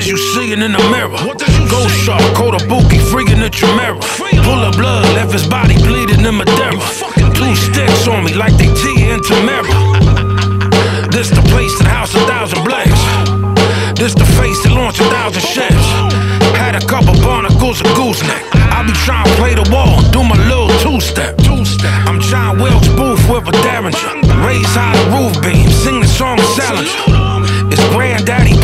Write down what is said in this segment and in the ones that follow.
is you seeing in the mirror? Ghost see? shark, Kota Buki, freaking the Chimera. Pull of blood, left his body bleeding in Madeira. Two sticks on me like they Tia and Tamera. This the place that house a thousand blacks. This the face that launched a thousand ships. Had a couple barnacles, a gooseneck. I be trying to play the wall, do my little two-step. I'm John Wilkes Booth with a Derringer. Raise high the roof beam, sing the song Salinger. It's Granddaddy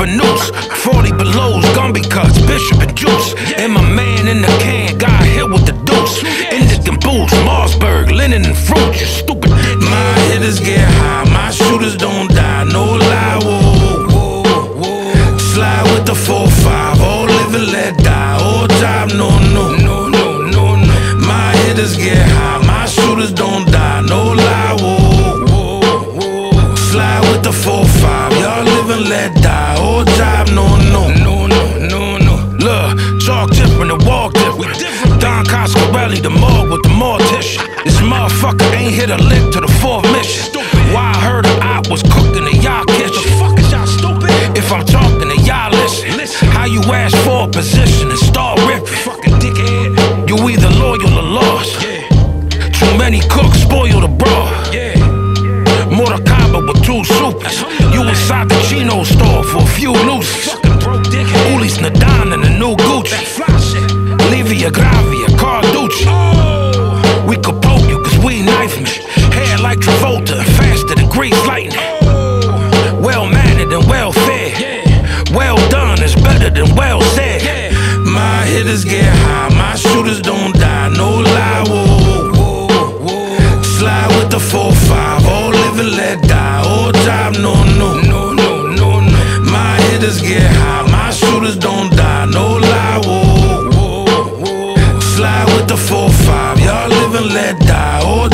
a noose. 40 belows, Gumby cuts, Bishop and Juice. And my man in the can got hit with the deuce. Indican boots, Mossberg, linen and fruit, you stupid. My hitters get high, my shooters don't die, no lie, whoa, whoa, whoa. Slide with the 4-5, all live and let die, all job, no, no, no, no, no, no. My hitters get high, with the 4-5, y'all live and let die, all job, no, no, no, no, no, no. Look, chalk different and walk different. Don Coscarelli, the morgue with the mortician. This motherfucker ain't hit a lick to the fourth mission. Why I heard a op was cooking in y'all kitchen. If I'm talking to y'all listen, how you ask for a position and start ripping? Fucking dickhead. You either loyal or lost. Yeah. Too many cooks Two supers. You inside the Chino store for a few looses. Ulis Nadan and the new Gucci. Livia Gravia, Carducci. We could poke you cause we knife me. Hair like Travolta faster than grease lightning. Well mannered and well fed. Well done is better than well said. My hitters get high, my shooters don't die. No lie, whoa, head die. Old job, no, no, no, no, no, no. My hitters get high, my shooters don't die. No lie, whoa, whoa, whoa. Fly with the four five, y'all live and let die. Old